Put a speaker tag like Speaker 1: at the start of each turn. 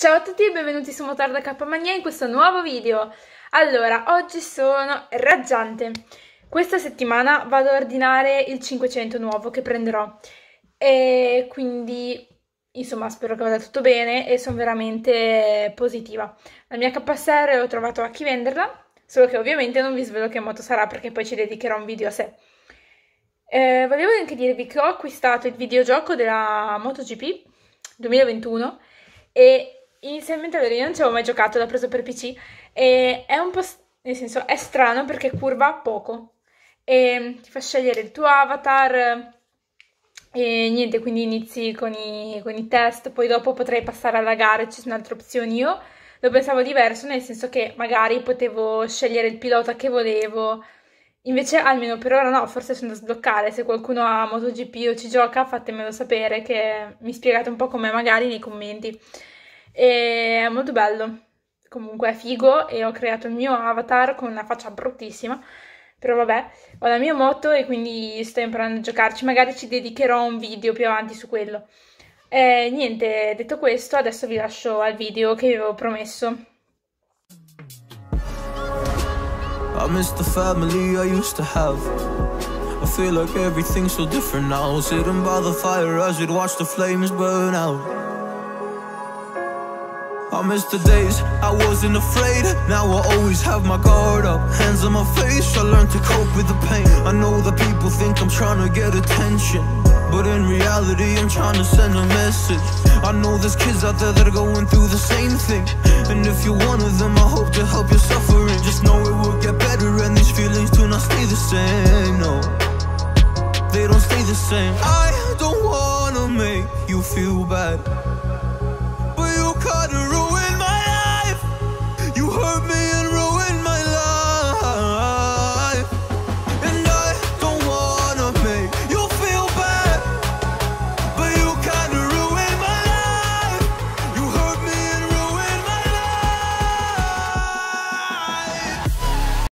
Speaker 1: Ciao a tutti e benvenuti su K Mania in questo nuovo video. Allora, oggi sono raggiante. Questa settimana vado a ordinare il 500 nuovo che prenderò e quindi insomma spero che vada tutto bene e sono veramente positiva. La mia KSR ho trovato a chi venderla, solo che ovviamente non vi svelo che moto sarà perché poi ci dedicherò un video a sé. Eh, volevo anche dirvi che ho acquistato il videogioco della MotoGP 2021 e inizialmente allora io non ci avevo mai giocato, l'ho preso per PC e è un po', nel senso, è strano perché curva poco e ti fa scegliere il tuo avatar e niente, quindi inizi con i, con i test, poi dopo potrei passare alla gara ci sono altre opzioni. Io lo pensavo diverso, nel senso che magari potevo scegliere il pilota che volevo, invece almeno per ora no, forse sono da sbloccare, se qualcuno ha MotoGP o ci gioca fatemelo sapere che mi spiegate un po' come magari nei commenti. E è molto bello. Comunque è figo e ho creato il mio avatar con una faccia bruttissima. Però vabbè, ho la mia moto e quindi sto imparando a giocarci. Magari ci dedicherò un video più avanti su quello. E niente, detto questo, adesso vi lascio al video che vi avevo promesso. I miss the family I used to have. I feel like everything's so different now. Sitting by the fire as we'd watch the flames burn out. I miss the days I wasn't afraid. Now I always have my guard up Hands on my face, I learned to cope with the pain. I know that people think I'm trying to get attention But in reality I'm trying to send a message. I know there's kids out there that are going through the same thing. And if you're one of them I hope to help your suffering. Just know it will get better and these feelings do not stay the same, no. They don't stay the same. I don't wanna make you feel bad